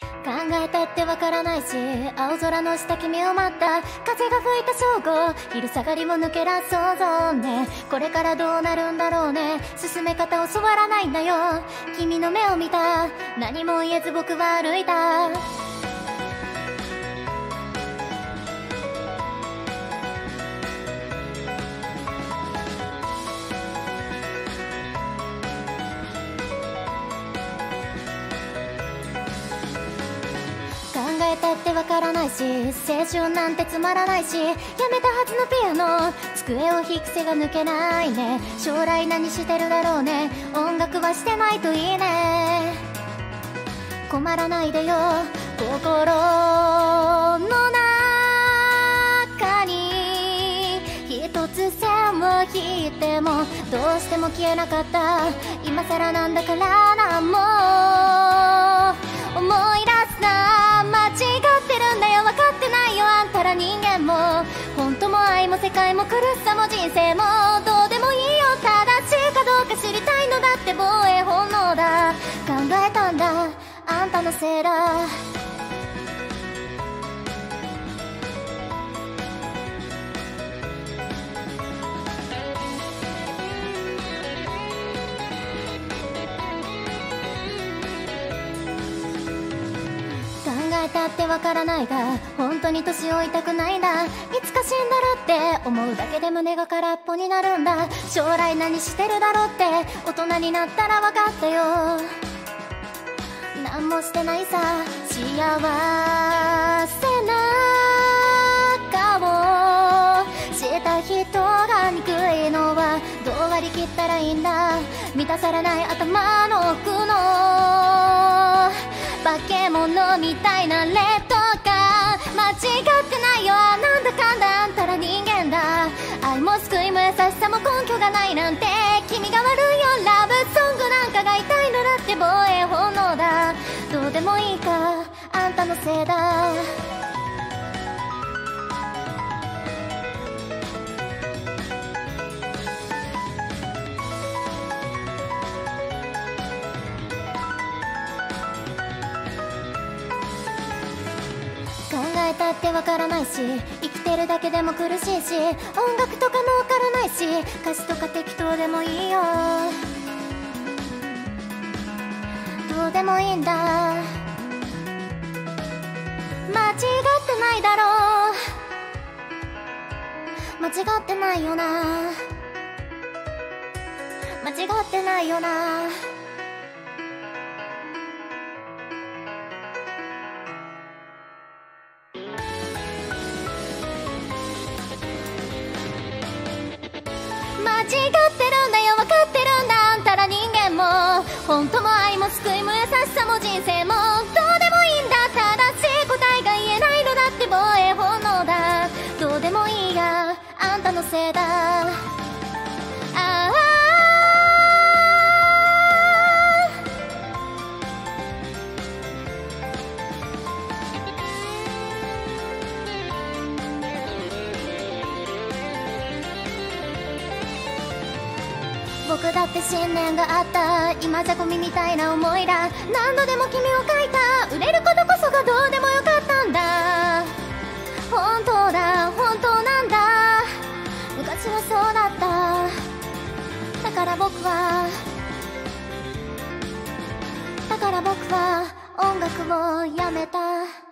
考えたってわからないし青空の下君を待った。風が吹いた正午。昼下がりも抜け出そうぞ。ね。これからどうなるんだろうね。進め方教わらないんだよ。君の目を見た。何も言えず僕は歩いた。わからないし青春なんてつまらないしやめたはずのピアノ。机を弾く背が抜けないね。将来何してるだろうね。音楽はしてないといいね。困らないでよ。心の中に一つ線を引いてもどうしても消えなかった。今更なんだからなも。思界も苦しさも人生もどうでもいいよ正しいかどうか知りたいのだって防衛本能だ。考えたんだ。あんたのせいだ。えたってわからないが本当に年老いたくないんだ。いつか死んだらって思うだけで胸が空っぽになるんだ。将来何してるだろうって。大人になったら分かったよ。何もしてないさ。幸せな顔した人が憎いのはどう割り切ったらいいんだ。満たされない頭の奥のみたいな劣等感間違ってないよ。なんだかんだあんたら人間だ。愛も救いも優しさも根拠がないなんて。君が悪いよ。ラブソングなんかが痛いのだって防衛本能だ。どうでもいいか。あんたのせいだ。えたってわからないし生きてるだけでも苦しいし音楽とかもわからないし歌詞とか適当でもいいよ。どうでもいいんだ。間違ってないだろう。間違ってないよな。間違ってないよな。違ってるんだよ分かってるんだ。あんたら人間も。本当も愛も救いも優しさも人生も。どうでもいいんだ正しい答えが言えないのだって防衛本能だ。どうでもいいやあんたのせいだ。僕だって信念があった。今じゃゴミみたいな思いだ。何度でも君を書いた。売れることこそがどうでもよかったんだ。本当だ。本当なんだ。昔はそうだった。だから僕はだから僕は音楽をやめた。